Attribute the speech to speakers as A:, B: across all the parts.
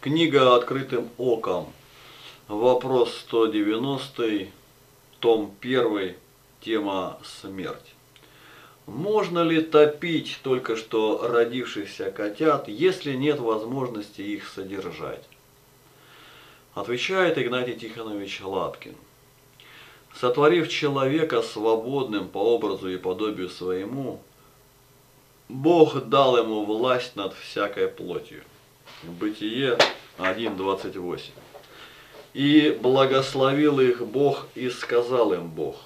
A: Книга «Открытым оком». Вопрос 190, том 1, тема «Смерть». Можно ли топить только что родившихся котят, если нет возможности их содержать? Отвечает Игнатий Тихонович Лапкин. Сотворив человека свободным по образу и подобию своему, Бог дал ему власть над всякой плотью. Бытие 1.28. И благословил их Бог, и сказал им Бог,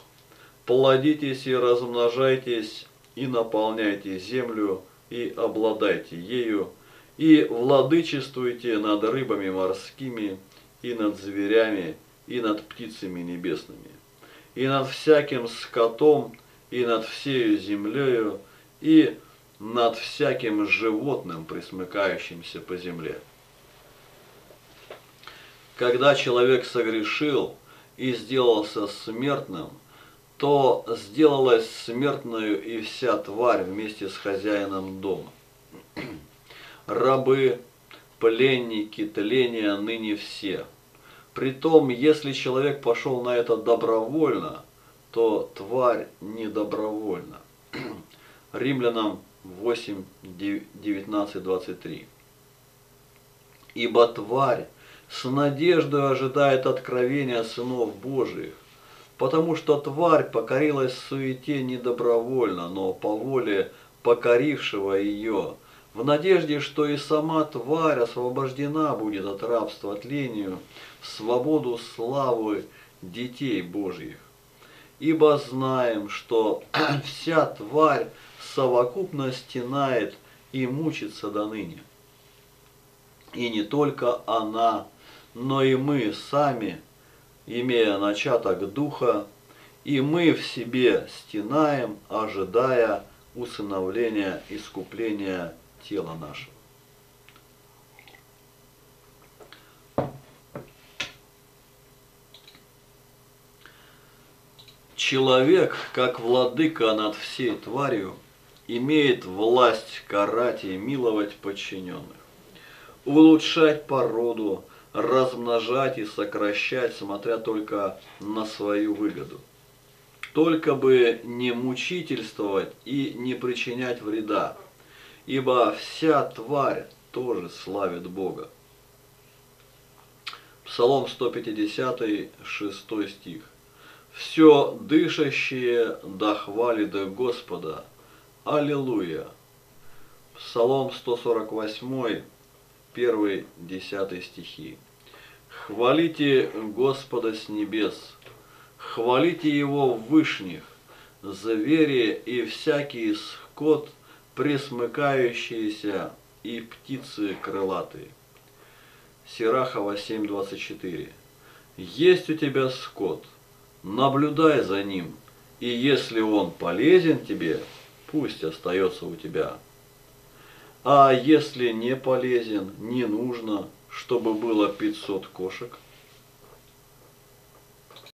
A: плодитесь и размножайтесь, и наполняйте землю, и обладайте ею, и владычествуйте над рыбами морскими, и над зверями, и над птицами небесными, и над всяким скотом, и над всею землею, и над всяким животным, присмыкающимся по земле. Когда человек согрешил и сделался смертным, то сделалась смертную и вся тварь вместе с хозяином дома. Рабы, пленники, тления ныне все. Притом, если человек пошел на это добровольно, то тварь не добровольна. Римлянам 8, 19, 23. Ибо тварь с надеждой ожидает откровения сынов Божиих, потому что тварь покорилась суете не добровольно, но по воле покорившего ее, в надежде, что и сама тварь освобождена будет от рабства тлению в свободу славы детей Божьих. Ибо знаем, что вся тварь совокупно стенает и мучится до ныне. И не только она, но и мы сами, имея начаток духа, и мы в себе стенаем, ожидая усыновления искупления тела нашего. Человек, как владыка над всей тварью, имеет власть карать и миловать подчиненных, улучшать породу, размножать и сокращать, смотря только на свою выгоду. Только бы не мучительствовать и не причинять вреда, ибо вся тварь тоже славит Бога. Псалом 150, 6 стих. «Все дышащее да хвалит Господа, Аллилуйя. Псалом 148, 1, 10 стихи. Хвалите Господа с небес, хвалите Его в вышних, звери и всякий скот, пресмыкающиеся, и птицы крылатые. Сирахова 7.24. Есть у тебя скот, наблюдай за ним, и если он полезен тебе, пусть остается у тебя. А если не полезен, не нужно, чтобы было 500 кошек?